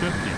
50.